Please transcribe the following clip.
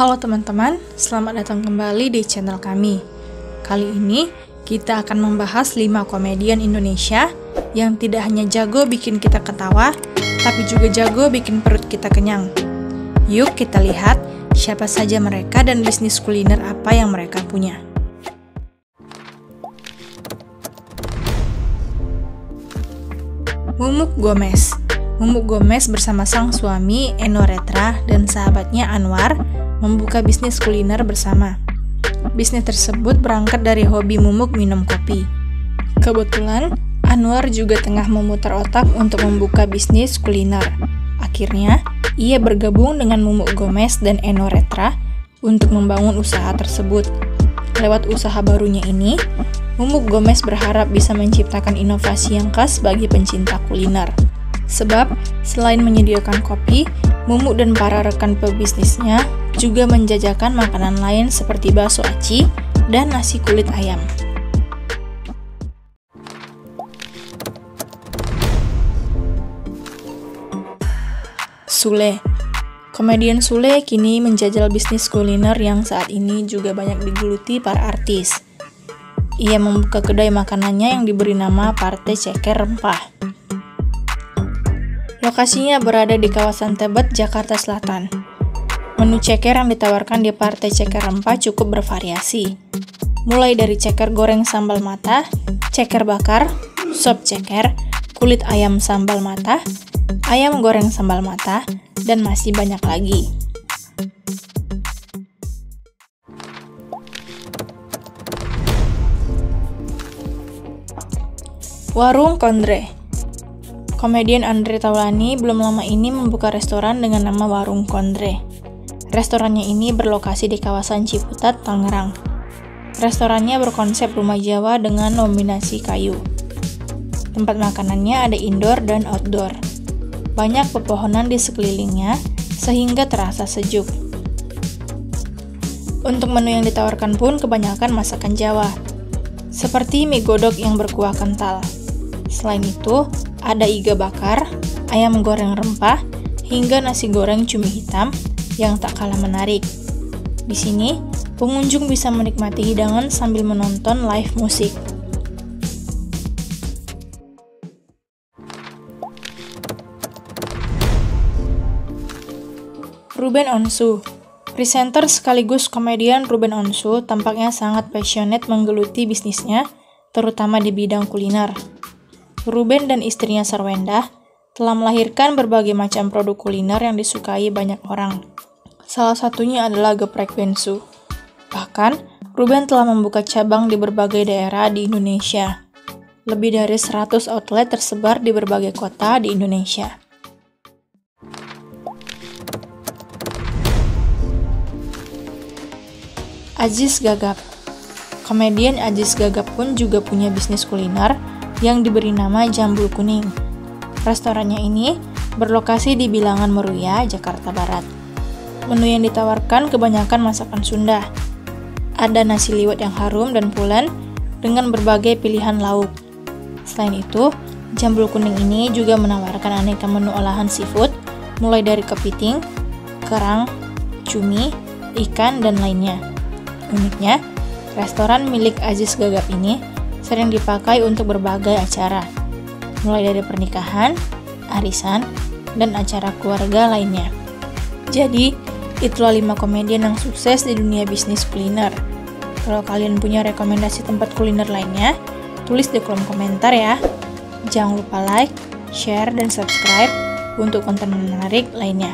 Halo teman-teman, selamat datang kembali di channel kami. Kali ini kita akan membahas 5 komedian Indonesia yang tidak hanya jago bikin kita ketawa, tapi juga jago bikin perut kita kenyang. Yuk kita lihat siapa saja mereka dan bisnis kuliner apa yang mereka punya. Mumuk Gomez Mumuk Gomez bersama sang suami Eno Retra dan sahabatnya Anwar membuka bisnis kuliner bersama. Bisnis tersebut berangkat dari hobi Mumuk minum kopi. Kebetulan, Anwar juga tengah memutar otak untuk membuka bisnis kuliner. Akhirnya, ia bergabung dengan Mumuk Gomez dan Eno Retra untuk membangun usaha tersebut. Lewat usaha barunya ini, Mumuk Gomez berharap bisa menciptakan inovasi yang khas bagi pencinta kuliner. Sebab, selain menyediakan kopi, Mumuk dan para rekan pebisnisnya juga menjajakan makanan lain seperti bakso aci dan nasi kulit ayam. Sule Komedian Sule kini menjajal bisnis kuliner yang saat ini juga banyak digeluti para artis. Ia membuka kedai makanannya yang diberi nama Partai Ceker Rempah. Lokasinya berada di kawasan Tebet, Jakarta Selatan. Menu ceker yang ditawarkan di Partai Ceker Rempah cukup bervariasi. Mulai dari ceker goreng sambal mata, ceker bakar, sop ceker, kulit ayam sambal mata, ayam goreng sambal mata, dan masih banyak lagi. Warung Kondre Komedian Andre Taulani belum lama ini membuka restoran dengan nama Warung Kondre. Restorannya ini berlokasi di kawasan Ciputat, Tangerang. Restorannya berkonsep rumah Jawa dengan nominasi kayu. Tempat makanannya ada indoor dan outdoor. Banyak pepohonan di sekelilingnya, sehingga terasa sejuk. Untuk menu yang ditawarkan pun kebanyakan masakan Jawa, seperti mie godok yang berkuah kental. Selain itu, ada iga bakar, ayam goreng rempah, hingga nasi goreng cumi hitam yang tak kalah menarik. Di sini, pengunjung bisa menikmati hidangan sambil menonton live musik. Ruben Onsu Presenter sekaligus komedian Ruben Onsu tampaknya sangat passionate menggeluti bisnisnya, terutama di bidang kuliner. Ruben dan istrinya Sarwenda telah melahirkan berbagai macam produk kuliner yang disukai banyak orang. Salah satunya adalah geprek bensu. Bahkan, Ruben telah membuka cabang di berbagai daerah di Indonesia. Lebih dari 100 outlet tersebar di berbagai kota di Indonesia. Aziz Gagap Komedian Aziz Gagap pun juga punya bisnis kuliner yang diberi nama Jambul Kuning. Restorannya ini berlokasi di Bilangan Meruya, Jakarta Barat. Menu yang ditawarkan kebanyakan masakan Sunda. Ada nasi liwet yang harum dan pulen dengan berbagai pilihan lauk. Selain itu, Jambul Kuning ini juga menawarkan aneka menu olahan seafood, mulai dari kepiting, kerang, cumi, ikan, dan lainnya. Uniknya, restoran milik Aziz Gagap ini sering dipakai untuk berbagai acara, mulai dari pernikahan, arisan, dan acara keluarga lainnya. Jadi, itulah 5 komedian yang sukses di dunia bisnis kuliner. Kalau kalian punya rekomendasi tempat kuliner lainnya, tulis di kolom komentar ya. Jangan lupa like, share, dan subscribe untuk konten menarik lainnya.